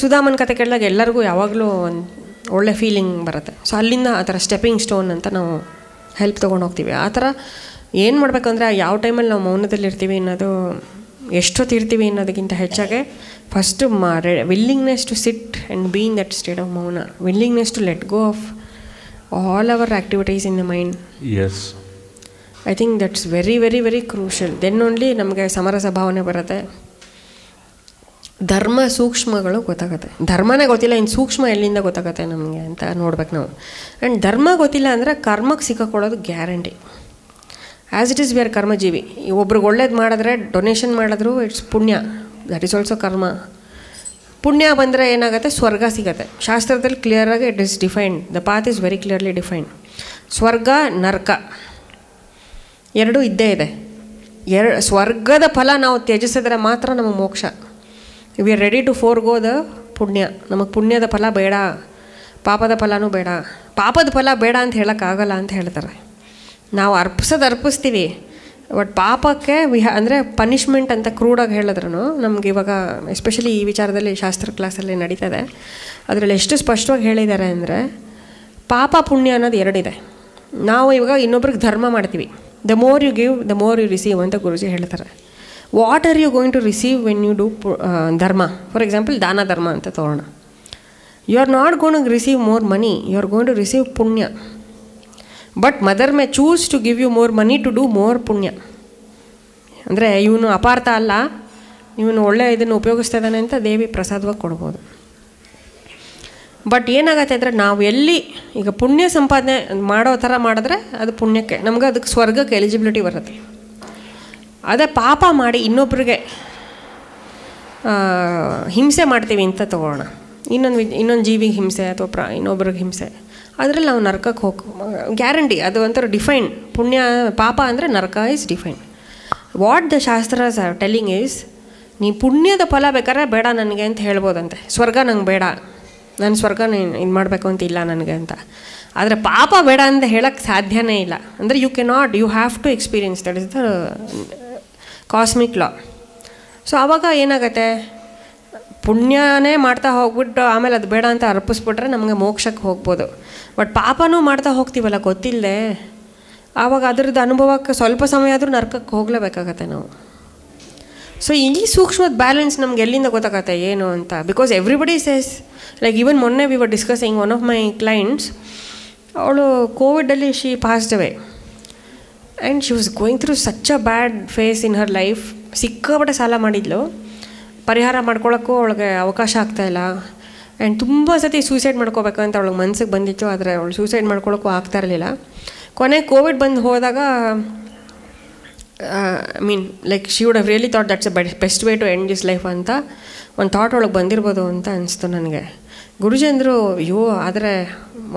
ಸುಧಾಮನ್ ಕತೆ ಕೇಳಿದಾಗ ಎಲ್ಲರಿಗೂ ಯಾವಾಗಲೂ ಒಂದು ಒಳ್ಳೆ ಫೀಲಿಂಗ್ ಬರುತ್ತೆ. ಸೊ ಅಲ್ಲಿಂದ ಆ ಥರ ಸ್ಟೆಪ್ಪಿಂಗ್ ಸ್ಟೋನ್ ಅಂತ ನಾವು ಹೆಲ್ಪ್ ತೊಗೊಂಡು ಹೋಗ್ತೀವಿ. ಆ ಥರ ಏನು ಮಾಡಬೇಕು ಅಂದರೆ ಯಾವ ಟೈಮಲ್ಲಿ ನಾವು ಮೌನದಲ್ಲಿರ್ತೀವಿ ಅನ್ನೋದು ಎಷ್ಟೊತ್ತಿರ್ತೀವಿ ಅನ್ನೋದಕ್ಕಿಂತ ಹೆಚ್ಚಾಗೆ ಫಸ್ಟು ಮಾ willingness to sit and been that state of ಮೌನ. Willingness to let go of all our activities in the mind as I think that's very very very crucial then only ನಮಗೆ ಸಮರಸ ಭಾವನೆ ಬರುತ್ತೆ. ಧರ್ಮ ಸೂಕ್ಷ್ಮಗಳು ಗೊತ್ತಾಗುತ್ತೆ. ಧರ್ಮನೇ ಗೊತ್ತಿಲ್ಲ ಇನ್ನು ಸೂಕ್ಷ್ಮ ಎಲ್ಲಿಂದ ಗೊತ್ತಾಗುತ್ತೆ ನಮಗೆ ಅಂತ ನೋಡ್ಬೇಕು ನಾವು. ಆ್ಯಂಡ್ ಧರ್ಮ ಗೊತ್ತಿಲ್ಲ ಅಂದರೆ ಕರ್ಮಕ್ಕೆ ಸಿಕ್ಕಾಕೊಳ್ಳೋದು guarantee. As it is we are ಕರ್ಮಜೀವಿ. ಒಬ್ರಿಗೆ ಒಳ್ಳೇದು ಮಾಡಿದ್ರೆ ಡೊನೇಷನ್ ಮಾಡಿದ್ರು it's punya. That is also karma. ಪುಣ್ಯ ಬಂದರೆ ಏನಾಗುತ್ತೆ? ಸ್ವರ್ಗ ಸಿಗತ್ತೆ. ಶಾಸ್ತ್ರದಲ್ಲಿ ಕ್ಲಿಯರಾಗಿ it is defined the path is very clearly defined ಸ್ವರ್ಗ, ನರ್ಕ. ಎರಡೂ ಇದ್ದೇ ಇದೆ. ಎರ, ಸ್ವರ್ಗದ ಫಲ ನಾವು ತ್ಯಜಿಸಿದ್ರೆ ಮಾತ್ರ ನಮಗೆ ಮೋಕ್ಷ. We are ready to forgo the ಪುಣ್ಯ. ನಮಗೆ ಪುಣ್ಯದ ಫಲ ಬೇಡ. ಪಾಪದ ಫಲನೂ ಬೇಡ. ಪಾಪದ ಫಲ ಬೇಡ ಅಂತ ಹೇಳೋಕ್ಕಾಗಲ್ಲ ಅಂತ ಹೇಳ್ತಾರೆ. ನಾವು ಅರ್ಪಿಸೋದು ಅರ್ಪಿಸ್ತೀವಿ. ಬಟ್ ಪಾಪಕ್ಕೆ ವಿ ಅಂದರೆ ಪನಿಷ್ಮೆಂಟ್ ಅಂತ ಕ್ರೂಡಾಗಿ ಹೇಳಿದ್ರು ನಮ್ಗೆ ಇವಾಗ ಎಸ್ಪೆಷಲಿ ಈ ವಿಚಾರದಲ್ಲಿ ಶಾಸ್ತ್ರ ಕ್ಲಾಸಲ್ಲಿ ನಡೀತದೆ. ಅದರಲ್ಲಿ ಎಷ್ಟು ಸ್ಪಷ್ಟವಾಗಿ ಹೇಳಿದ್ದಾರೆ ಅಂದರೆ ಪಾಪ ಪುಣ್ಯ ಅನ್ನೋದು ಎರಡಿದೆ. ನಾವು ಇವಾಗ ಇನ್ನೊಬ್ರಿಗೆ ಧರ್ಮ ಮಾಡ್ತೀವಿ. The more you give the more you receive ಅಂತ ಗುರುಜಿ ಹೇಳ್ತಾರೆ. What are you going to receive when you do ಧರ್ಮ ಫಾರ್ ಎಕ್ಸಾಂಪಲ್ ದಾನ ಧರ್ಮ ಅಂತ ತೋರೋಣ. You are not going receive more money you are going to receive ಪುಣ್ಯ. But mother may choose to give you more money to do more ಪುಣ್ಯ. ಅಂದರೆ ಇವನು ಅಪಾರ್ಥ ಅಲ್ಲ. ಇವನು ಒಳ್ಳೆಯ ಇದನ್ನು ಉಪಯೋಗಿಸ್ತಾ ಇದ್ದಾನೆ ಅಂತ ದೇವಿ ಪ್ರಸಾದವಾಗಿ ಕೊಡ್ಬೋದು. ಬಟ್ ಏನಾಗತ್ತೆ ಅಂದರೆ ನಾವು ಎಲ್ಲಿ ಈಗ ಪುಣ್ಯ ಸಂಪಾದನೆ ಮಾಡೋ ಥರ ಮಾಡಿದ್ರೆ ಅದು ಪುಣ್ಯಕ್ಕೆ. ನಮ್ಗೆ ಅದಕ್ಕೆ ಸ್ವರ್ಗಕ್ಕೆ ಎಲಿಜಿಬಿಲಿಟಿ ಬರುತ್ತೆ. ಅದೇ ಪಾಪ ಮಾಡಿ ಇನ್ನೊಬ್ರಿಗೆ ಹಿಂಸೆ ಮಾಡ್ತೀವಿ ಅಂತ ತಗೋಣ. ಇನ್ನೊಂದು ಇನ್ನೊಂದು ಜೀವಿಗೆ ಹಿಂಸೆ ಅಥವಾ ಪ್ರ, ಇನ್ನೊಬ್ರಿಗೆ ಹಿಂಸೆ. ಅದರಲ್ಲಿ ನಾವು ನರಕಕ್ಕೆ ಹೋಗಿ, ಗ್ಯಾರಂಟಿ, ಅದು ಒಂಥರ ಡಿಫೈನ್. ಪುಣ್ಯ, ಪಾಪ ಅಂದರೆ ನರಕ ಇಸ್ ಡಿಫೈನ್. ವಾಟ್ ದ ಶಾಸ್ತ್ರ ಟೆಲ್ಲಿಂಗ್ ಈಸ್ ನೀ ಪುಣ್ಯದ ಫಲ ಬೇಕಾದ್ರೆ ಬೇಡ ನನಗೆ ಅಂತ ಹೇಳ್ಬೋದಂತೆ. ಸ್ವರ್ಗ ನಂಗೆ ಬೇಡ. ನಾನು ಸ್ವರ್ಗ ಇದು ಮಾಡಬೇಕು ಅಂತ ಇಲ್ಲ ನನಗೆ ಅಂತ. ಆದರೆ ಪಾಪ ಬೇಡ ಅಂತ ಹೇಳೋಕ್ಕೆ ಸಾಧ್ಯನೇ ಇಲ್ಲ. ಅಂದರೆ you can not you have to experience that is the cosmic law so ಆವಾಗ ಏನಾಗುತ್ತೆ? ಪುಣ್ಯನೇ ಮಾಡ್ತಾ ಹೋಗ್ಬಿಟ್ಟು ಆಮೇಲೆ ಅದು ಬೇಡ ಅಂತ ಅರ್ಪಿಸ್ಬಿಟ್ರೆ ನಮಗೆ ಮೋಕ್ಷಕ್ಕೆ ಹೋಗ್ಬೋದು. ಬಟ್ ಪಾಪನೂ ಮಾಡ್ತಾ ಹೋಗ್ತೀವಲ್ಲ ಗೊತ್ತಿಲ್ಲದೆ ಆವಾಗ ಅದ್ರದ್ದು ಅನುಭವಕ್ಕೆ ಸ್ವಲ್ಪ ಸಮಯ ಆದರೂ ನರ್ಕಕ್ಕೆ ಹೋಗಲೇಬೇಕಾಗತ್ತೆ ನಾವು. ಸೊ ಈ ಸೂಕ್ಷ್ಮದ ಬ್ಯಾಲೆನ್ಸ್ ನಮ್ಗೆ ಎಲ್ಲಿಂದ ಗೊತ್ತಾಗತ್ತೆ, ಏನು ಅಂತ? Because everybody says like even ಮೊನ್ನೆ we were discussing one of my clients ಅವಳು ಕೋವಿಡಲ್ಲಿ she passed away and she was going through such a bad phase in her life ಸಿಕ್ಕಾಪಟ್ಟೆ ಸಾಲ ಮಾಡಿದ್ಲು. ಪರಿಹಾರ ಮಾಡ್ಕೊಳ್ಳೋಕ್ಕೂ ಅವಳಿಗೆ ಅವಕಾಶ ಆಗ್ತಾಯಿಲ್ಲ ಆ್ಯಂಡ್ ತುಂಬ ಸತಿ ಸೂಸೈಡ್ ಮಾಡ್ಕೋಬೇಕು ಅಂತ ಅವಳಿಗೆ ಮನಸ್ಸಿಗೆ ಬಂದಿತ್ತು. ಆದರೆ ಅವಳು ಸೂಸೈಡ್ ಮಾಡ್ಕೊಳ್ಳೋಕ್ಕೂ ಆಗ್ತಾ ಇರಲಿಲ್ಲ. ಕೊನೆ ಕೋವಿಡ್ ಬಂದು ಹೋದಾಗ I mean like she would have really thought that's a best way to end this life ಅಂತ, ಒಂದು ಥಾಟ್ ಒಳಗೆ ಬಂದಿರ್ಬೋದು ಅಂತ ಅನಿಸ್ತು ನನಗೆ. ಗುರುಜಿ ಅಂದರು ಅಯ್ಯೋ ಆದರೆ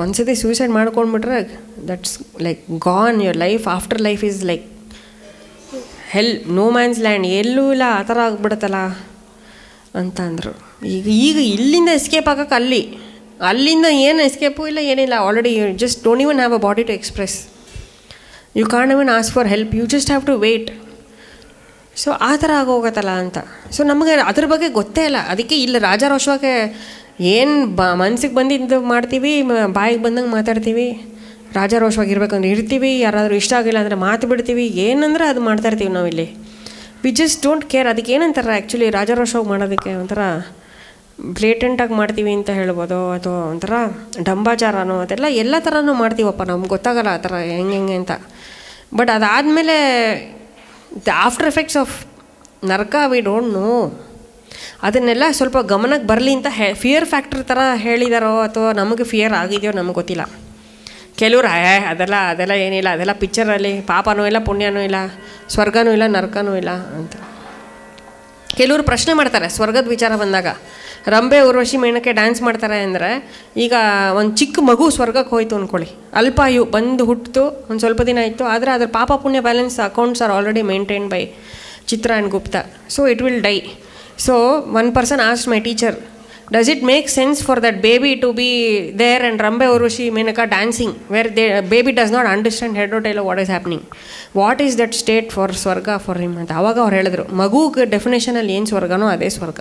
ಒಂದ್ಸತಿ suicide ಮಾಡ್ಕೊಂಡ್ಬಿಟ್ರೆ that's like gone your life after life is like hell no man's land ಎಲ್ಲೂ ಇಲ್ಲ. ಆ ಥರ ಆಗ್ಬಿಡುತ್ತಲ್ಲ? ಅಂತ ಅಂದರು ಈಗ ಈಗ ಇಲ್ಲಿಂದ ಎಸ್ಕೇಪ್ ಆಗೋಕೆ ಅಲ್ಲಿ. ಅಲ್ಲಿಂದ ಏನು ಎಸ್ಕೇಪು ಇಲ್ಲ, ಏನಿಲ್ಲ. Already you just don't even have a body to express you can even ask for help you just have to wait so ಆ ಥರ ಆಗೋಗತ್ತಲ್ಲ ಅಂತ. ಸೊ ನಮಗೆ ಅದ್ರ ಬಗ್ಗೆ ಗೊತ್ತೇ ಇಲ್ಲ. ಅದಕ್ಕೆ ಇಲ್ಲಿ ರಾಜಾರೋಷವಾಗಿ ಏನು ಬ ಮನ್ಸಿಗೆ ಬಂದಿದ್ದು ಮಾಡ್ತೀವಿ ಬಾಯಿಗೆ ಬಂದಂಗೆ ಮಾತಾಡ್ತೀವಿ, ರಾಜಾರೋಷವಾಗಿರ್ಬೇಕಂದ್ರೆ ಇರ್ತೀವಿ, ಯಾರಾದರೂ ಇಷ್ಟ ಆಗಿಲ್ಲ ಅಂದರೆ ಮಾತು ಬಿಡ್ತೀವಿ, ಏನಂದ್ರೆ ಅದು ಮಾಡ್ತಾಯಿರ್ತೀವಿ ನಾವಿಲ್ಲಿ. ವಿ ಜಸ್ಟ್ ಡೋಂಟ್ ಕೇರ್ ಅದಕ್ಕೆ ಏನಂತಾರೆ ಆ್ಯಕ್ಚುಲಿ ರಾಜಾರೋಷವಾಗಿ ಮಾಡೋದಕ್ಕೆ ಒಂಥರ ಬ್ಲೇಟೆಂಟಾಗಿ ಮಾಡ್ತೀವಿ ಅಂತ ಹೇಳ್ಬೋದು ಅಥವಾ ಒಂಥರ ಡಂಬಾಚಾರನೋ ಅದೆಲ್ಲ ಎಲ್ಲ ಥರನೂ ಮಾಡ್ತೀವಪ್ಪ ನಮ್ಗೆ ಗೊತ್ತಾಗಲ್ಲ ಆ ಥರ ಹೆಂಗೆ ಹೆಂಗೆ ಅಂತ. ಬಟ್ ಅದಾದಮೇಲೆ, the after effects of Narka we don't know ಅದನ್ನೆಲ್ಲ ಸ್ವಲ್ಪ ಗಮನಕ್ಕೆ ಬರಲಿ ಅಂತ ಹೇ ಫಿಯರ್ ಫ್ಯಾಕ್ಟ್ರ್ ಥರ ಹೇಳಿದಾರೋ ಅಥವಾ ನಮಗೆ ಫಿಯರ್ ಆಗಿದೆಯೋ ನಮಗೆ ಗೊತ್ತಿಲ್ಲ. ಕೆಲವ್ರು ಏ ಅದೆಲ್ಲ ಅದೆಲ್ಲ ಏನಿಲ್ಲ, ಅದೆಲ್ಲ ಪಿಕ್ಚರಲ್ಲಿ ಪಾಪನೂ ಇಲ್ಲ, ಪುಣ್ಯನೂ ಇಲ್ಲ, ಸ್ವರ್ಗನೂ ಇಲ್ಲ, ನರ್ಕನೂ ಇಲ್ಲ ಅಂತ. ಕೆಲವರು ಪ್ರಶ್ನೆ ಮಾಡ್ತಾರೆ ಸ್ವರ್ಗದ ವಿಚಾರ ಬಂದಾಗ. ರಂಬೆ ಉರ್ವಶಿ ಮೇಣಕ್ಕೆ ಡ್ಯಾನ್ಸ್ ಮಾಡ್ತಾರೆ ಅಂದರೆ ಈಗ ಒಂದು ಚಿಕ್ಕ ಮಗು ಸ್ವರ್ಗಕ್ಕೆ ಹೋಯ್ತು ಅಂದ್ಕೊಳ್ಳಿ ಅಲ್ಪಾಯು ಬಂದು ಹುಟ್ಟಿತು ಒಂದು ಸ್ವಲ್ಪ ದಿನ ಇತ್ತು, ಆದರೆ ಅದರ ಪಾಪ ಪುಣ್ಯ balance accounts are already maintain by Chitra and Gupta. So it will die so one person asked my teacher does it make sense for that baby to be there and Rambha Urvashi Menaka dancing where they baby does not understand head to tail what is happening what is that state for swarga for him ಅಂತ ಅವಾಗ ಅವ್ರು ಹೇಳಿದ್ರು, ಮಗುಗೆ ಡೆಫಿನೇಷನಲ್ಲಿ ಏನು ಸ್ವರ್ಗನೋ ಅದೇ ಸ್ವರ್ಗ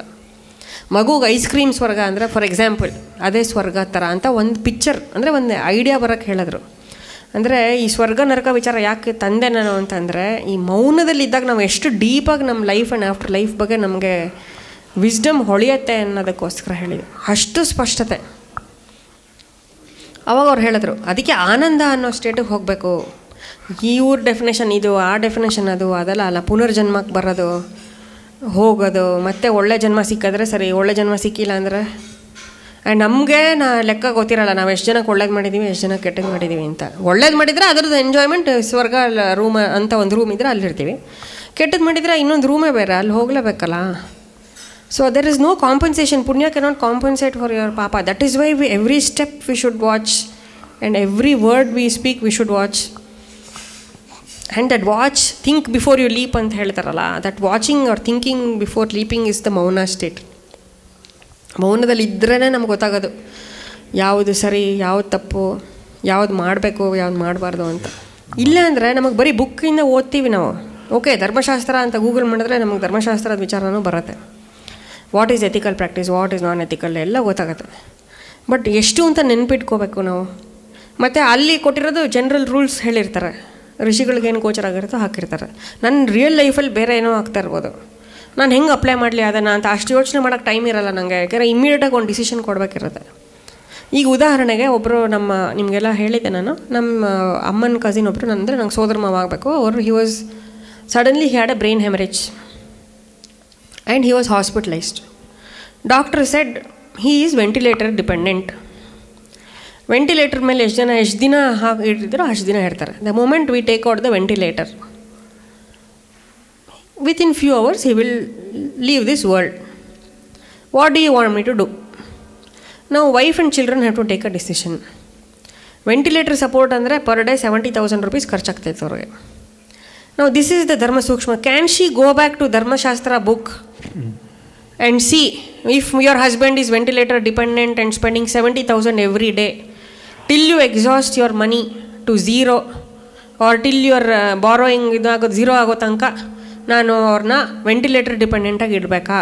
ಮಗುಗೆ ice cream ಸ್ವರ್ಗ ಅಂದರೆ ಫಾರ್ ಎಕ್ಸಾಂಪಲ್ ಅದೇ ಸ್ವರ್ಗ ಥರ ಅಂತ ಒಂದು ಪಿಕ್ಚರ್ ಅಂದರೆ ಒಂದು ಐಡಿಯಾ ಬರೋಕ್ಕೆ ಹೇಳಿದ್ರು. ಅಂದರೆ ಈ ಸ್ವರ್ಗ, ನರಕ ವಿಚಾರ ಯಾಕೆ ತಂದೆ ನಾನು ಅಂತಂದರೆ, ಈ ಮೌನದಲ್ಲಿದ್ದಾಗ ನಾವು ಎಷ್ಟು ಡೀಪಾಗಿ ನಮ್ಮ ಲೈಫ್ ಆ್ಯಂಡ್ ಆಫ್ಟರ್ ಲೈಫ್ ಬಗ್ಗೆ ನಮಗೆ ವಿಸ್ಡಮ್ ಹೊಳೆಯತ್ತೆ ಅನ್ನೋದಕ್ಕೋಸ್ಕರ ಹೇಳಿದೆ. ಅಷ್ಟು ಸ್ಪಷ್ಟತೆ. ಅವಾಗ ಅವ್ರು ಹೇಳಿದ್ರು, ಅದಕ್ಕೆ ಆನಂದ ಅನ್ನೋ ಸ್ಟೇಟಿಗೆ ಹೋಗಬೇಕು. ಈ ಇವ್ರ ಡೆಫಿನೇಷನ್ ಇದು, ಆ ಡೆಫಿನೇಷನ್ ಅದು, ಅದೆಲ್ಲ ಅಲ್ಲ. ಪುನರ್ಜನ್ಮಕ್ಕೆ ಬರೋದು, ಹೋಗೋದು, ಮತ್ತೆ ಒಳ್ಳೆ ಜನ್ಮ ಸಿಕ್ಕಿದ್ರೆ ಸರಿ, ಒಳ್ಳೆ ಜನ್ಮ ಸಿಕ್ಕಿಲ್ಲ ಅಂದರೆ ಆ್ಯಂಡ್ ನಮಗೆ ನಾ ಲೆಕ್ಕ ಗೊತ್ತಿರಲ್ಲ, ನಾವು ಎಷ್ಟು ಜನಕ್ಕೆ ಒಳ್ಳೇದು ಮಾಡಿದ್ದೀವಿ ಎಷ್ಟು ಜನಕ್ಕೆ ಕೆಟ್ಟದ್ದು ಮಾಡಿದ್ದೀವಿ ಅಂತ. ಒಳ್ಳೇದು ಮಾಡಿದರೆ ಅದ್ರದ್ದು ಎಂಜಾಯ್ಮೆಂಟ್ ಸ್ವರ್ಗ ರೂಮ್ ಅಂತ ಒಂದು ರೂಮ್ ಇದ್ದರೆ ಅಲ್ಲಿರ್ತೀವಿ ಕೆಟ್ಟದ್ದು ಮಾಡಿದರೆ ಇನ್ನೊಂದು ರೂಮೇ ಬೇರೆ, ಅಲ್ಲಿ ಹೋಗಲೇಬೇಕಲ್ಲ? So there is no compensation punya cannot compensate for your papa. That is why we every step we should watch and every word we speak we should watch and that watch think before you leap ಅಂತ ಹೇಳ್ತಾರಲ್ಲ that watching or thinking before leaping is the mauna state ಮೌನದಲ್ಲಿ ಇದ್ರೇ ನಮ್ಗೆ ಗೊತ್ತಾಗೋದು. ಯಾವುದು ಸರಿ, ಯಾವುದು ತಪ್ಪು, ಯಾವ್ದು ಮಾಡಬೇಕು, ಯಾವ್ದು ಮಾಡಬಾರ್ದು ಅಂತ. ಇಲ್ಲ ಅಂದರೆ ನಮಗೆ ಬರೀ ಬುಕ್ಕಿಂದ ಓದ್ತೀವಿ ನಾವು. ಓಕೆ ಧರ್ಮಶಾಸ್ತ್ರ ಅಂತ ಗೂಗಲ್ ಮಾಡಿದ್ರೆ ನಮಗೆ ಧರ್ಮಶಾಸ್ತ್ರದ ವಿಚಾರನೂ ಬರುತ್ತೆ. What is ethical practice what is non ethical ಎಲ್ಲ ಗೊತ್ತಾಗುತ್ತೆ. ಬಟ್ ಎಷ್ಟು ಅಂತ ನೆನ್ಪಿಟ್ಕೋಬೇಕು ನಾವು. ಮತ್ತು ಅಲ್ಲಿ ಕೊಟ್ಟಿರೋದು ಜನರಲ್ ರೂಲ್ಸ್ ಹೇಳಿರ್ತಾರೆ. ಋಷಿಗಳಿಗೇನು ಗೋಚರ ಆಗಿರುತ್ತೋ ಹಾಕಿರ್ತಾರೆ. ನನ್ನ ರಿಯಲ್ ಲೈಫಲ್ಲಿ ಬೇರೆ ಏನೋ ಆಗ್ತಾ ಇರ್ಬೋದು. ನಾನು ಹೆಂಗೆ ಅಪ್ಲೈ ಮಾಡಲಿ ಅದನ್ನು ಅಂತ ಅಷ್ಟು ಯೋಚನೆ ಮಾಡೋಕ್ಕೆ ಟೈಮ್ ಇರಲ್ಲ ನನಗೆ ಯಾಕೆಂದರೆ ಇಮ್ಮಿಡಿಯೇಟಾಗಿ ಒಂದು ಡಿಸಿಷನ್ ಕೊಡಬೇಕಿರುತ್ತೆ. ಈಗ ಉದಾಹರಣೆಗೆ ಒಬ್ಬರು ನಮ್ಮ, ನಿಮಗೆಲ್ಲ ಹೇಳಿದ್ದೆ ನಾನು ನಮ್ಮ ಅಮ್ಮನ ಕಸಿನ್ ಒಬ್ಬರು ಅಂದರೆ ನಂಗೆ ಸೋದರ ಮಾವ ಆಗಬೇಕು. ಅವರು he was suddenly he had a brain haemorrhage and he was hospitalised doctor said he is ventilator dependent ventilator ಮೇಲೆ ಎಷ್ಟು ಜನ, ಎಷ್ಟು ದಿನ ಹಾಕಿ ಇಟ್ಟಿದ್ರು ಅಷ್ಟು ದಿನ ಹೇಳ್ತಾರೆ the moment we take out the ventilator within few hours he will leave this world what do you want me to do ನಾವು wife and children have to take a decision ventilator support ಅಂದರೆ per day seventy thousand rupees ಖರ್ಚಾಗ್ತೈತೆ ಅವ್ರಿಗೆ. ನಾವು this is the dharma sukshma can she go back to Dharmashastra book and see if your husband is ventilator dependent and spending seventy thousand every day till you exhaust your money to zero or till your borrowing ಇದಾಗೋದು zero ಆಗೋ ತನಕ? ನಾನು ಅವ್ರನ್ನ ventilator ಡಿಪೆಂಡೆಂಟಾಗಿ ಇಡಬೇಕಾ?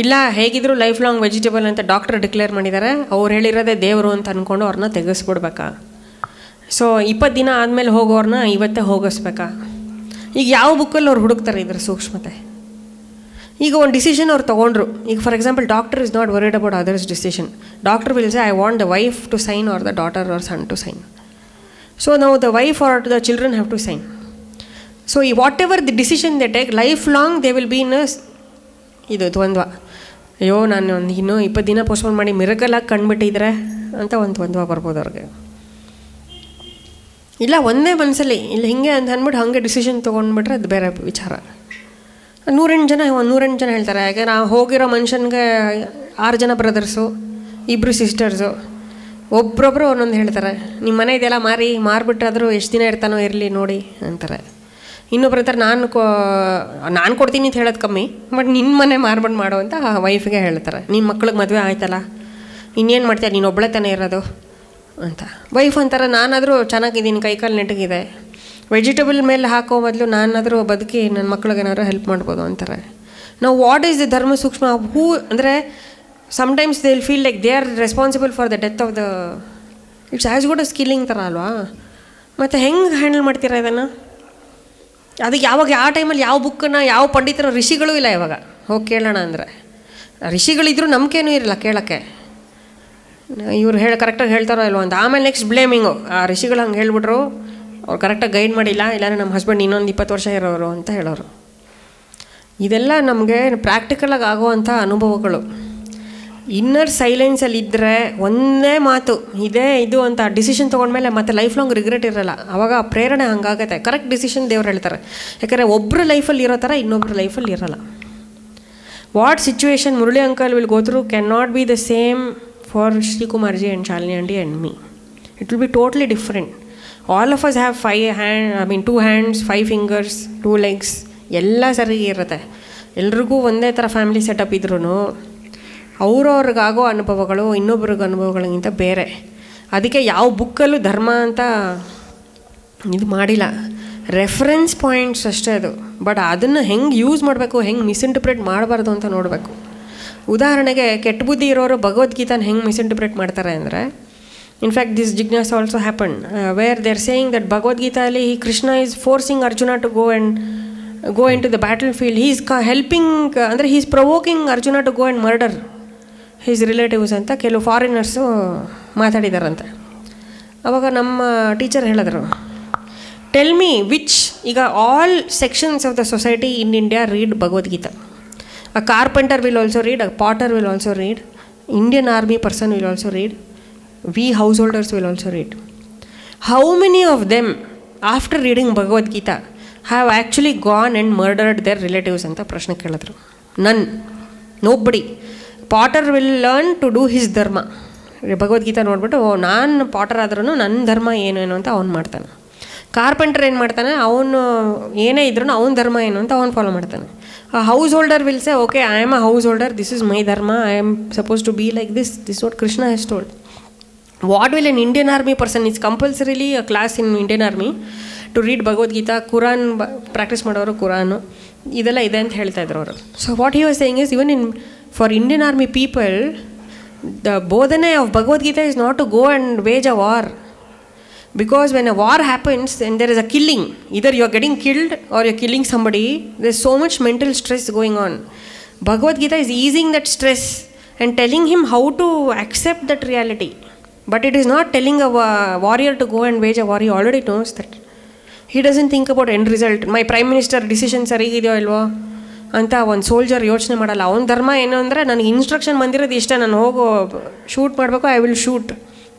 ಇಲ್ಲ, ಹೇಗಿದ್ರು life long vegetable ಅಂತ doctor declare ಮಾಡಿದ್ದಾರೆ ಅವ್ರು ಹೇಳಿರೋದೇ ದೇವರು ಅಂತ ಅಂದ್ಕೊಂಡು ಅವ್ರನ್ನ ತೆಗೆಸ್ಬಿಡ್ಬೇಕಾ? ಸೊ ಇಪ್ಪತ್ತು ದಿನ ಆದಮೇಲೆ ಹೋಗೋರನ್ನ ಇವತ್ತೇ ಹೋಗಿಸ್ಬೇಕಾ? ಈಗ ಯಾವ ಬುಕ್ಕಲ್ಲಿ ಅವ್ರು ಹುಡುಕ್ತಾರೆ ಇದ್ರ ಸೂಕ್ಷ್ಮತೆ? ಈಗ ಒಂದು ಡಿಸಿಷನ್ ಅವ್ರು ತೊಗೊಂಡ್ರು. ಈಗ for example doctor is not worried about others decision doctor will say I want the wife to sign or the daughter or son to sign so ನಾವು the wife or the children have to sign so ಈ whatever the decision they take life long they will be in ಇದು ದ್ವಂದ್ವ ಅಯ್ಯೋ, ನಾನು ಒಂದು ಇನ್ನೂ ಇಪ್ಪತ್ತು ದಿನ ಪೋಸ್ಟ್ಪೋನ್ ಮಾಡಿ ಮಿರಕಲಾಗಿ ಕಂಡುಬಿಟ್ಟಿದ್ರೆ ಅಂತ ಒಂದು ದ್ವಂದ್ವ ಬರ್ಬೋದು ಅವ್ರಿಗೆ. ಇಲ್ಲ, ಒಂದೇ ಮನಸ್ಸಲ್ಲಿ ಇಲ್ಲ, ಹಿಂಗೆ ಅಂತ ಅಂದ್ಬಿಟ್ಟು ಹಾಗೆ ಡಿಸಿಷನ್ ತೊಗೊಂಡ್ಬಿಟ್ರೆ ಅದು ಬೇರೆ ವಿಚಾರ. ನೂರೆಂಟು ಜನ, ಒಂದು ನೂರೆಂಟು ಜನ ಹೇಳ್ತಾರೆ, ಯಾಕೆ ನಾವು ಹೋಗಿರೋ ಮನುಷ್ಯನಿಗೆ ಆರು ಜನ ಬ್ರದರ್ಸು ಇಬ್ಬರು ಸಿಸ್ಟರ್ಸು ಒಬ್ರೊಬ್ಬರು ಒಂದೊಂದು ಹೇಳ್ತಾರೆ ನಿಮ್ಮ ಮನೆ ಇದೆಲ್ಲ ಮಾರಿ, ಮಾರಿಬಿಟ್ರಾದರೂ ಎಷ್ಟು ದಿನ ಇರ್ತಾನೋ ಇರಲಿ ನೋಡಿ, ಅಂತಾರೆ. ಇನ್ನೊಬ್ರು ಹತ್ರ ನಾನು ಕೊ, ನಾನು ಕೊಡ್ತೀನಿ ಅಂತ ಹೇಳೋದು ಕಮ್ಮಿ, ಬಟ್ ನಿನ್ನ ಮನೆ ಮಾರ್ಬಂಡು ಮಾಡು ಅಂತ ವೈಫ್ಗೆ ಹೇಳ್ತಾರೆ. ನಿನ್ನ ಮಕ್ಳಿಗೆ ಮದುವೆ ಆಯ್ತಲ್ಲ, ಇನ್ನೇನು ಮಾಡ್ತೀಯ? ನೀನು ಒಬ್ಬಳೆ ತಾನೇ ಇರೋದು, ಅಂತ. ವೈಫ್ ಅಂತಾರೆ, ನಾನಾದರೂ ಚೆನ್ನಾಗಿದ್ದೀನಿ, ಕೈಕಾಲು ನೆಟ್ಟಗಿದೆ ವೆಜಿಟೇಬಲ್ ಮೇಲೆ ಹಾಕೋ ಬದಲು ನಾನಾದರೂ ಬದುಕಿ ನನ್ನ ಮಕ್ಳಿಗೆ ಏನಾದ್ರು ಹೆಲ್ಪ್ ಮಾಡ್ಬೋದು, ಅಂತಾರೆ. ನಾವು ವಾಟ್ ಈಸ್ ದ ಧರ್ಮ ಸೂಕ್ಷ್ಮ? ಹೂ ಅಂದರೆ sometimes they feel like they are responsible for the death of the it's as good as killing ಥರ ಅಲ್ವಾ? ಮತ್ತು ಹೆಂಗೆ ಹ್ಯಾಂಡಲ್ ಮಾಡ್ತೀರಾ ಇದನ್ನು? ಅದಕ್ಕೆ ಯಾವಾಗ ಯಾವ ಟೈಮಲ್ಲಿ ಯಾವ ಬುಕ್ಕನ್ನು ಯಾವ ಪಂಡಿತರ ಋಷಿಗಳೂ ಇಲ್ಲ ಇವಾಗ. ಹೋಗಿ ಕೇಳೋಣ ಅಂದರೆ. ಋಷಿಗಳಿದ್ರೂ ನಂಬಿಕೆನೂ ಇರಲ್ಲ ಕೇಳೋಕ್ಕೆ. ಇವ್ರು ಹೇಳಿ, ಕರೆಕ್ಟಾಗಿ ಹೇಳ್ತಾರೋ ಇಲ್ವೋ ಅಂತ. ಆಮೇಲೆ ನೆಕ್ಸ್ಟ್ ಬ್ಲೇಮಿಂಗು ಆ ಋಷಿಗಳು ಹಂಗೆ ಹೇಳ್ಬಿಟ್ರು, ಅವ್ರು ಕರೆಕ್ಟಾಗಿ ಗೈಡ್ ಮಾಡಿಲ್ಲ, ಇಲ್ಲಾಂದ್ರೆ ನಮ್ಮ ಹಸ್ಬೆಂಡ್ ಇನ್ನೊಂದು ಇಪ್ಪತ್ತು ವರ್ಷ ಇರೋರು ಅಂತ ಹೇಳೋರು. ಇದೆಲ್ಲ ನಮಗೆ ಪ್ರಾಕ್ಟಿಕಲಾಗಿ ಆಗುವಂಥ ಅನುಭವಗಳು. ಇನ್ನರ್ ಸೈಲೆನ್ಸಲ್ಲಿ ಇದ್ದರೆ ಒಂದೇ ಮಾತು, ಇದೇ ಇದು ಅಂತ ಡಿಸಿಷನ್ ತೊಗೊಂಡ್ಮೇಲೆ ಮತ್ತೆ ಲೈಫ್ ಲಾಂಗ್ ರಿಗ್ರೆಟ್ ಇರಲ್ಲ. ಆವಾಗ ಪ್ರೇರಣೆ ಹಂಗಾಗತ್ತೆ. ಕರೆಕ್ಟ್ ಡಿಸಿಷನ್ ದೇವ್ರು ಹೇಳ್ತಾರೆ. ಯಾಕಂದರೆ ಒಬ್ಬರ ಲೈಫಲ್ಲಿ ಇರೋ ಥರ ಇನ್ನೊಬ್ರು ಲೈಫಲ್ಲಿ ಇರಲ್ಲ. What situation Murali uncle will go through can not be the same for Shrikumarji and Shalini Andy and me it will be totally different all of us have five hand I mean two hands five fingers two legs ಎಲ್ಲ ಸರಿ ಇರುತ್ತೆ. ಎಲ್ರಿಗೂ ಒಂದೇ ಥರ family setup ಇದ್ರೂ ಅವ್ರವ್ರಿಗಾಗೋ ಅನುಭವಗಳು, ಇನ್ನೊಬ್ರಿಗೆ ಅನುಭವಗಳಿಗಿಂತ ಬೇರೆ. ಅದಕ್ಕೆ ಯಾವ ಬುಕ್ಕಲ್ಲೂ ಧರ್ಮ ಅಂತ ಇದು ಮಾಡಿಲ್ಲ. ರೆಫರೆನ್ಸ್ ಪಾಯಿಂಟ್ಸ್ ಅಷ್ಟೇ ಅದು. ಬಟ್ ಅದನ್ನು ಹೆಂಗೆ ಯೂಸ್ ಮಾಡಬೇಕು, ಹೆಂಗೆ ಮಿಸ್ಇಂಟರ್ಪ್ರೇಟ್ ಮಾಡಬಾರ್ದು ಅಂತ ನೋಡಬೇಕು. ಉದಾಹರಣೆಗೆ ಕೆಟ್ಟ ಬುದ್ಧಿ ಇರೋರು ಭಗವದ್ಗೀತಾನ ಹೆಂಗೆ ಮಿಸ್ಇಂಟರ್ಪ್ರೇಟ್ ಮಾಡ್ತಾರೆ ಅಂದರೆ in fact this ಜಿಗ್ನಾಸ್ also happen where they are saying that ಭಗವದ್ಗೀತಾಲಿ Krishna is forcing Arjuna to go and go into the battlefield he is ಕ ಹೆಲ್ಪಿಂಗ್ ಅಂದರೆ he is provoking Arjuna to go and murder his relatives ಅಂತ ಕೆಲವು foreigners ಮಾತಾಡಿದಾರಂತೆ. ಅವಾಗ ನಮ್ಮ teacher ಹೇಳಿದ್ರು tell me which ಈಗ all sections of the society in India read Bhagavad Gita a carpenter will also read a potter will also read Indian army person will also read we householders will also read how many of them after reading Bhagavad Gita have actually gone and murdered their relatives ಅಂತ ಪ್ರಶ್ನೆ ಕೇಳಿದ್ರು. None nobody potter will learn to do his dharma Bhagavad Gita ನೋಡ್ಬಿಟ್ಟು, ಓ, ನಾನು Potter ಆದ್ರೂ ನನ್ನ ಧರ್ಮ ಏನು ಏನು ಅಂತ ಅವ್ನು ಮಾಡ್ತಾನೆ. ಕಾರ್ಪೆಂಟರ್ ಏನು ಮಾಡ್ತಾನೆ, ಅವನು ಏನೇ ಇದ್ರೂ ಅವನ ಧರ್ಮ ಏನು ಅಂತ ಅವ್ನು ಫಾಲೋ ಮಾಡ್ತಾನೆ. ಆ householder will say okay I am a householder this is my dharma I am suppose to be like this this what Krishna has told what will an Indian army person is compulsorily a class in Indian army to read Bhagavad Gita Quran practice ಮಾಡೋರು ಕುರಾನು ಇದೆಲ್ಲ ಇದೆ ಅಂತ ಹೇಳ್ತಾ ಇದ್ರು ಅವರು. So what he was saying is even in for Indian army people the ಬೋಧನೆ of Bhagavad Gita is not to go and wage a war because when a war happens and there is a killing either you're getting killed or you're killing somebody there's so much mental stress going on bhagavad gita is easing that stress and telling him how to accept that reality but it is not telling a wa- warrior to go and wage a war he already knows that he doesn't think about end result my prime minister decision ಸರಿಗಿದೆಯೋ ಇಲ್ವೋ ಅಂತ ಒಂದು soldier ಯೋಚನೆ ಮಾಡಲ್ಲ. ಅವನ ಧರ್ಮ ಏನು ಅಂದರೆ, ನನಗೆ ಇನ್ಸ್ಟ್ರಕ್ಷನ್ ಬಂದಿರೋದು ಇಷ್ಟ, ನಾನು ಹೋಗೋ ಶೂಟ್ ಮಾಡಬೇಕು I will shoot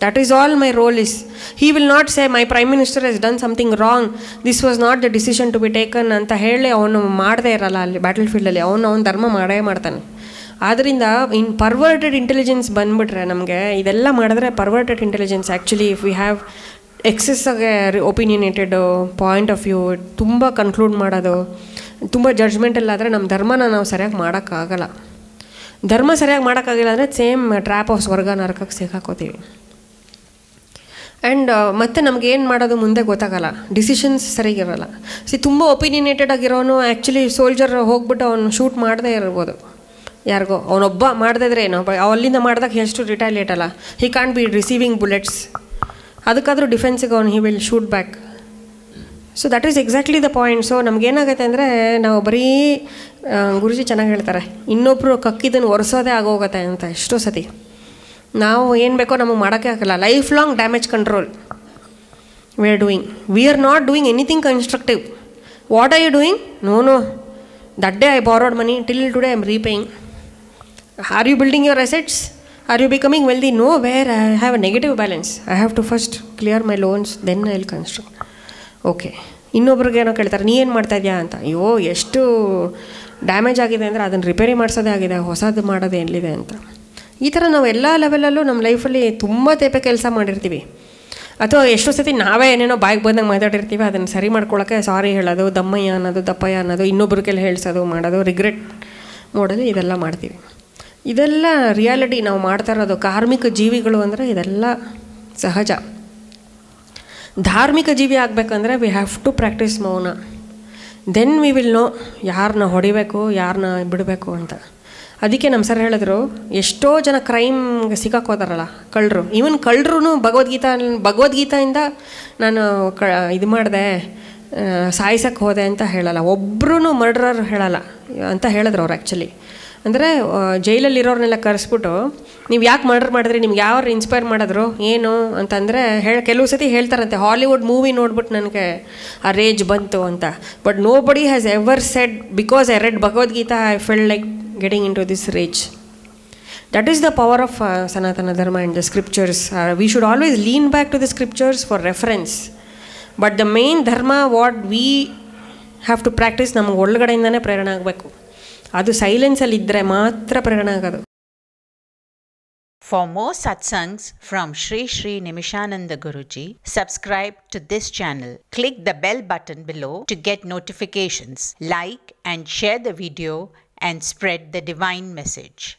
that is all my role is he will not say my prime minister is done something wrong this was not the decision to be taken ಅಂತ ಹೇಳಿ ಅವನು ಮಾಡದೇ ಇರಲ್ಲ ಅಲ್ಲಿ ಬ್ಯಾಟಲ್ ಫೀಲ್ಡಲ್ಲಿ ಅವನು ಅವನ ಧರ್ಮ ಮಾಡೇ ಮಾಡ್ತಾನೆ. ಆದ್ದರಿಂದ ಇನ್ ಪರ್ವರ್ಟೆಡ್ ಇಂಟೆಲಿಜೆನ್ಸ್ ಬಂದುಬಿಟ್ರೆ ನಮಗೆ ಇದೆಲ್ಲ ಮಾಡಿದ್ರೆ perverted intelligence actually if we have ಎಕ್ಸೆಸ್ಸಾಗೆ opinionated point of view ತುಂಬ ಕನ್ಕ್ಲೂಡ್ ಮಾಡೋದು. ತುಂಬ ಜಡ್ಜ್ಮೆಂಟಲ್ಲಿ ಆದರೆ ನಮ್ಮ ಧರ್ಮನ ನಾವು ಸರಿಯಾಗಿ ಮಾಡೋಕ್ಕಾಗಲ್ಲ. ಧರ್ಮ ಸರಿಯಾಗಿ ಮಾಡೋಕ್ಕಾಗಿಲ್ಲ ಅಂದರೆ ಸೇಮ್ ಟ್ರ್ಯಾಪ್ ಆಫ್ ಸ್ವರ್ಗ, ನರಕಕ್ಕೆ ಸಿಕ್ಕಾಕೋತೀವಿ. ಆ್ಯಂಡ್ ಮತ್ತೆ ನಮ್ಗೆ ಏನು ಮಾಡೋದು ಮುಂದೆ ಗೊತ್ತಾಗಲ್ಲ. ಡಿಸಿಷನ್ಸ್ ಸರಿಗಿರಲ್ಲ. ಸಿ ತುಂಬ ಒಪಿನಿಯನೇಟೆಡ್ ಆಗಿರೋನು ಆ್ಯಕ್ಚುಲಿ ಸೋಲ್ಜರ್ ಹೋಗ್ಬಿಟ್ಟು ಅವನು ಶೂಟ್ ಮಾಡದೇ ಇರ್ಬೋದು. ಯಾರಿಗೋ, ಅವನೊಬ್ಬ ಮಾಡದೇ ಇದ್ರೆ ಏನೋ? ಅಲ್ಲಿಂದ ಮಾಡಿದಾಗ ಎಷ್ಟು ರಿಟಾಲಿಯೇಟ್ ಅಲ್ಲ? He can't be receiving bullets ಅದಕ್ಕಾದರೂ ಡಿಫೆನ್ಸಿಗೆ ಅವನು he will shoot back so that is exactly the point so ನಮಗೇನಾಗುತ್ತೆ ಅಂದರೆ ನಾವು ಬರೀ ಗುರುಜಿ ಚೆನ್ನಾಗಿ ಹೇಳ್ತಾರೆ. ಇನ್ನೊಬ್ಬರು ಕಕ್ಕಿದ್ದನ್ನು ಒರೆಸೋದೇ ಆಗೋಗುತ್ತೆ ಅಂತ ಎಷ್ಟೋ ಸತಿ. ನಾವು ಏನು ಬೇಕೋ ನಮಗೆ ಮಾಡೋಕ್ಕೆ ಆಗಲ್ಲ. Life long damage control we are doing we are not doing anything constructive what are you doing no no that day I borrowed money till today I am repaying are you building your assets are you becoming wealthy no where I have a negative balance I have to first clear my loans then I will construct okay. ಇನ್ನೊಬ್ರಿಗೆ ಏನೋ ಕೇಳ್ತಾರೆ, ನೀ ಏನು ಮಾಡ್ತಾ ಇದೆಯಾ? ಅಂತ. ಅಯ್ಯೋ, ಎಷ್ಟು ಡ್ಯಾಮೇಜ್ ಆಗಿದೆ ಅಂದರೆ ಅದನ್ನು ರಿಪೇರಿ ಮಾಡಿಸೋದೇ ಆಗಿದೆ, ಹೊಸದು ಮಾಡೋದು ಎಲ್ಲಿದೆ ಅಂತ. ಈ ಥರ ನಾವು ಎಲ್ಲ ಲೆವೆಲಲ್ಲೂ ನಮ್ಮ ಲೈಫಲ್ಲಿ ತುಂಬ ತೇಪೆ ಕೆಲಸ ಮಾಡಿರ್ತೀವಿ. ಅಥವಾ ಎಷ್ಟೋ ಸತಿ ನಾವೇ ಏನೇನೋ ಬಾಯಿಗೆ ಬಂದಂಗೆ ಮಾತಾಡಿರ್ತೀವಿ, ಅದನ್ನು ಸರಿ ಮಾಡ್ಕೊಳ್ಳೋಕೆ ಸಾರಿ ಹೇಳೋದು, ದಮ್ಮಯ್ಯ ಅನ್ನೋದು, ದಪ್ಪಯ್ಯ ಅನ್ನೋದು, ಇನ್ನೊಬ್ರಿಗೆಲ್ಲ ಹೇಳ್ಸೋದು, ಮಾಡೋದು ರಿಗ್ರೆಟ್ ಮೋಡಲ್ಲಿ ಇದೆಲ್ಲ ಮಾಡ್ತೀವಿ. ಇದೆಲ್ಲ ರಿಯಾಲಿಟಿ ನಾವು ಮಾಡ್ತಾ ಇರೋದು ಕಾರ್ಮಿಕ ಜೀವಿಗಳು ಅಂದರೆ ಇದೆಲ್ಲ ಸಹಜ. ಧಾರ್ಮಿಕ ಜೀವಿ ಆಗಬೇಕಂದ್ರೆ we have to practice mauna. Then we will know ಯಾರನ್ನ ಹೊಡಿಬೇಕು ಯಾರನ್ನ ಬಿಡಬೇಕು ಅಂತ. ಅದಕ್ಕೆ ನಮ್ಮ ಸರ್ ಹೇಳಿದ್ರು, ಎಷ್ಟೋ ಜನ ಕ್ರೈಮ್ಗೆ ಸಿಕ್ಕಾಕೋತಾರಲ್ಲ ಕಳ್ಳರು. ಈವನ್ ಕಳ್ಳರು ಭಗವದ್ಗೀತಾ, ಭಗವದ್ಗೀತೆಯಿಂದ ನಾನು ಕ, ಇದು ಮಾಡಿದೆ ಸಾಯಿಸಕ್ಕೆ ಹೋದೆ ಅಂತ ಹೇಳಲ್ಲ. ಒಬ್ಬರೂ ಮರ್ಡ್ರರ್ ಹೇಳಲ್ಲ ಅಂತ ಹೇಳಿದ್ರು ಅವ್ರು ಆ್ಯಕ್ಚುಲಿ ಅಂದರೆ ಜೈಲಲ್ಲಿರೋರ್ನೆಲ್ಲ ಕರೆಸ್ಬಿಟ್ಟು, ನೀವು ಯಾಕೆ ಮರ್ಡರ್ ಮಾಡಿದ್ರಿ? ನಿಮ್ಗೆ ಯಾರು ಇನ್ಸ್ಪೈರ್ ಮಾಡಿದ್ರು? ಏನು? ಅಂತಂದರೆ, ಹೇಳಿ, ಕೆಲವು ಸತಿ ಹೇಳ್ತಾರಂತೆ ಹಾಲಿವುಡ್ ಮೂವಿ ನೋಡ್ಬಿಟ್ಟು ನನಗೆ ಆ ರೇಜ್ ಬಂತು ಅಂತ. But nobody has ever said because I read Bhagavad Gita I fell like getting into this rage that is the power of Sanatana dharma and the scriptures we should always lean back to the scriptures for reference but the main dharma what we have to practice ನಮ್ಗೆ ಒಳಗಡೆಯಿಂದನೇ ಪ್ರೇರಣೆ ಆಗಬೇಕು. ಅದು ಸೈಲೆನ್ಸಲ್ಲಿ ಇದ್ದರೆ ಮಾತ್ರ ಪ್ರೇರಣೆ ಆಗೋದು For more satsangs from Sri Sri Nimishananda Guruji, subscribe to this channel. Click the bell button below to get notifications. Like and share the video and spread the divine message.